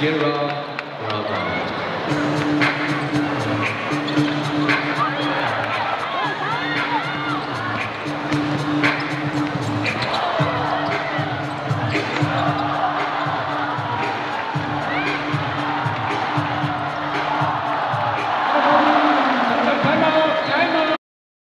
Sierra Bravo.